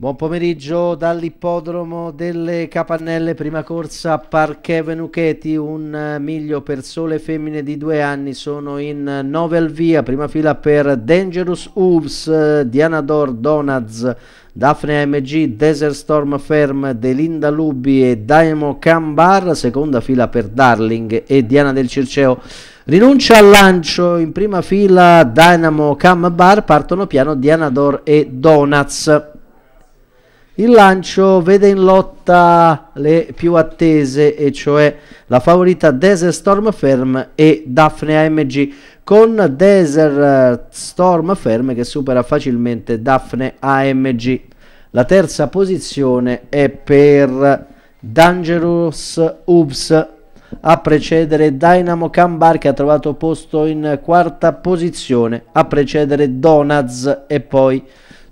Buon pomeriggio dall'ippodromo delle Capannelle, prima corsa Parquet Venucheti, un miglio per sole femmine di due anni, sono in 9 al via, prima fila per Dangerous Hooves, Dianador Donads, Daphne AMG, Desert Storm Ferm, Delinda Lubi e Daimo Cambar, seconda fila per Darling e Diana del Circeo. Rinuncia al lancio, in prima fila Dynamo Cam Bar, partono piano Dianador e Donuts. Il lancio vede in lotta le più attese, e cioè la favorita Desert Storm Ferm e Daphne AMG, con Desert Storm Ferm che supera facilmente Daphne AMG. La terza posizione è per Dangerous Oops a precedere Dynamo Cambar che ha trovato posto in quarta posizione, a precedere Donuts e poi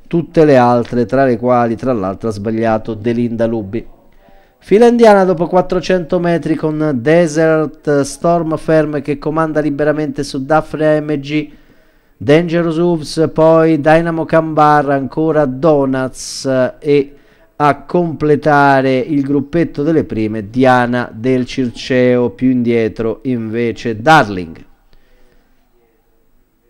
tutte le altre, tra le quali tra l'altro ha sbagliato Delinda Lubi. Fila indiana dopo 400 metri con Desert Storm Ferm che comanda liberamente su Daphne AMG, Dangerous Hooves, poi Dynamo Cambar, ancora Donuts e a completare il gruppetto delle prime Diana del Circeo, più indietro invece Darling.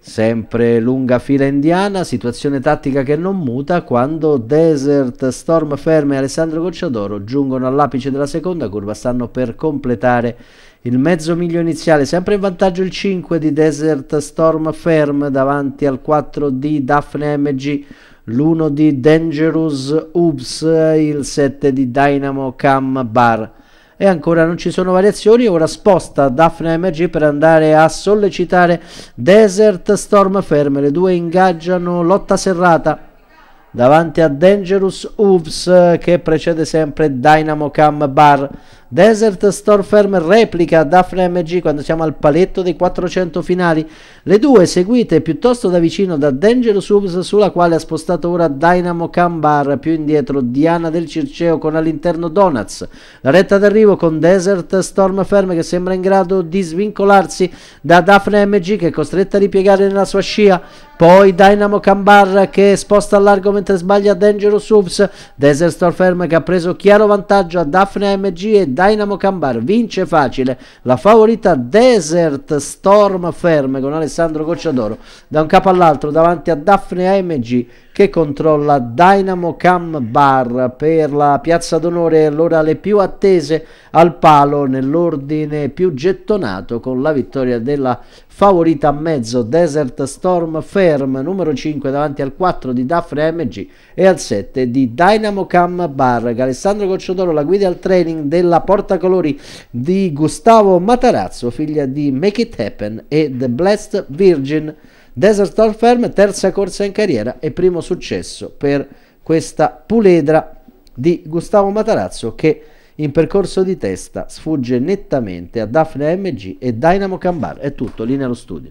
Sempre lunga fila indiana, situazione tattica che non muta quando Desert, Storm Ferme e Alessandro Gocciadoro giungono all'apice della seconda curva, stanno per completare il mezzo miglio iniziale, sempre in vantaggio il 5 di Desert Storm Ferm davanti al 4 di Daphne MG, l'1 di Dangerous Oops, il 7 di Dynamo Cam Bar e ancora non ci sono variazioni ora sposta Daphne MG per andare a sollecitare Desert Storm ferme. Le due ingaggiano lotta serrata davanti a Dangerous Hooves che precede sempre Dynamo Cam Bar Desert Storm Firm replica Daphne MG quando siamo al paletto dei 400 finali. Le due seguite piuttosto da vicino da Dangerous Hooves sulla quale ha spostato ora Dynamo Cambar, più indietro Diana del Circeo con all'interno Donuts. La retta d'arrivo con Desert Storm Firm che sembra in grado di svincolarsi da Daphne MG che è costretta a ripiegare nella sua scia. Poi Dynamo Cambar che sposta a largo mentre sbaglia Dangerous Hooves. Desert Storm Firm che ha preso chiaro vantaggio a Daphne MG e Dynamo Cambar vince facile la favorita Desert Storm Ferme con Alessandro Cocciadoro da un capo all'altro davanti a Daphne AMG che controlla Dynamo Cam Bar per la piazza d'onore allora le più attese al palo nell'ordine più gettonato con la vittoria della favorita a mezzo Desert Storm Firm numero 5 davanti al 4 di Daphne MG e al 7 di Dynamo Cam Bar Alessandro Cocciodoro la guida al training della portacolori di Gustavo Matarazzo figlia di Make It Happen e The Blessed Virgin Desert Storm Firm terza corsa in carriera e primo successo per questa puledra di Gustavo Matarazzo che in percorso di testa sfugge nettamente a Daphne AMG e Dynamo Cambar. È tutto, linea allo studio.